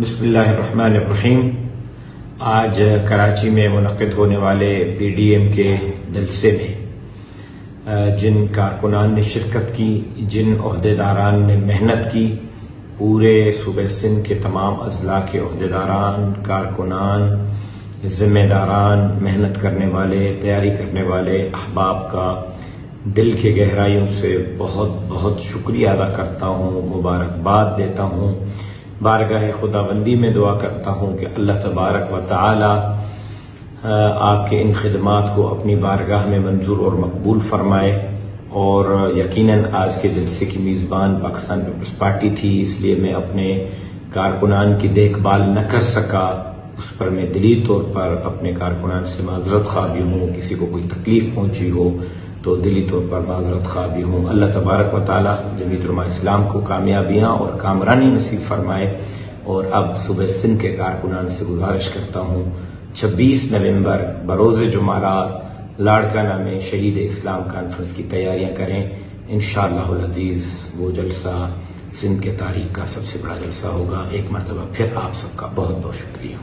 بسم اللہ الرحمن الرحیم۔ آج کراچی میں منعقد ہونے والے پی ڈی ایم کے جلسے میں جن کارکنان نے شرکت کی، جن عہدیداران نے محنت کی، پورے صوبہ سندھ کے تمام اضلاع کے عہدیداران، کارکنان، ذمہ داران، محنت کرنے والے، تیاری کرنے والے احباب کا دل کے گہرائیوں سے بہت بہت شکریہ ادا کرتا ہوں، مبارکباد دیتا ہوں۔ بارگاہ خدا بندی میں دعا کرتا ہوں کہ اللہ تبارک و تعالی آپ کے ان خدمات کو اپنی بارگاہ میں منظور اور مقبول فرمائے اور یقیناً آج کے جلسے کی میزبان پاکستان پیپلز پارٹی تھی، اس لیے میں اپنے کارکنان کی دیکھ بھال نہ کر سکا، اس پر میں دلی طور پر اپنے کارکنان سے معذرت خواہ بھی ہوں، کسی کو کوئی تکلیف پہنچی ہو تو دلی طور پر معذرت خواہ بھی ہوں۔ اللہ تبارک و تعالی جمیت رما اسلام کو کامیابیاں اور کامرانی نصیب فرمائے۔ اور اب صبح سندھ کے کارکنان سے گزارش کرتا ہوں، چھبیس نومبر بروز جمعرات لاڑکانہ میں شہید اسلام کانفرنس کی تیاریاں کریں۔ انشاءاللہ العزیز وہ جلسہ سندھ کے تاریخ کا سب سے بڑا جلسہ ہوگا۔ ایک مرتبہ پھر آپ سب کا بہت بہت شکریہ۔